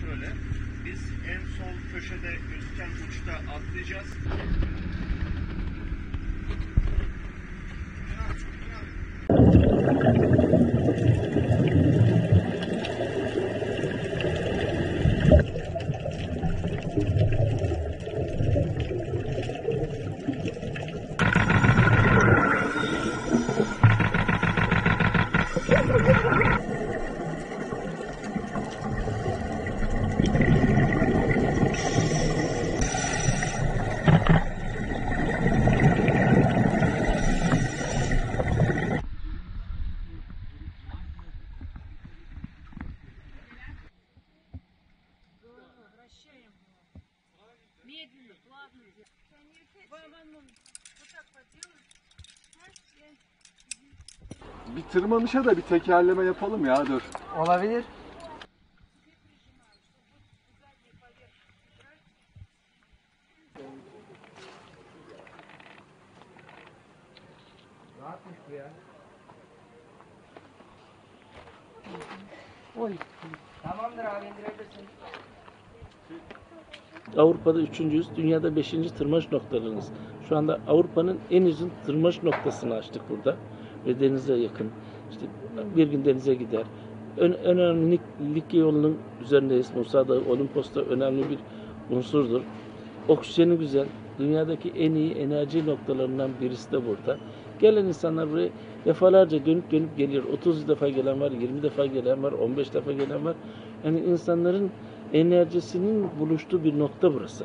şöyle. Biz en sol köşede gözüken uçta atlayacağız. Медленно, плавно. Вот так поделай. Bir tırmanışa da bir tekerleme yapalım ya dur. Olabilir. Rahatmış bu ya. Oy. Tamamdır abi indirebilirsin. Avrupa'da üçüncüyüz, dünyada beşinci tırmanış noktalarımız. Şu anda Avrupa'nın en uzun tırmanış noktasını açtık burada ve denize yakın. İşte bir gün denize gider. Ön, önemli Likya yolunun üzerindeyiz. Musa Dağı, Olimpos'ta önemli bir unsurdur. Oksijeni güzel. Dünyadaki en iyi enerji noktalarından birisi de burada. Gelen insanlar buraya defalarca dönüp dönüp geliyor. 30 defa gelen var, 20 defa gelen var, 15 defa gelen var. Yani insanların enerjisinin buluştuğu bir nokta burası.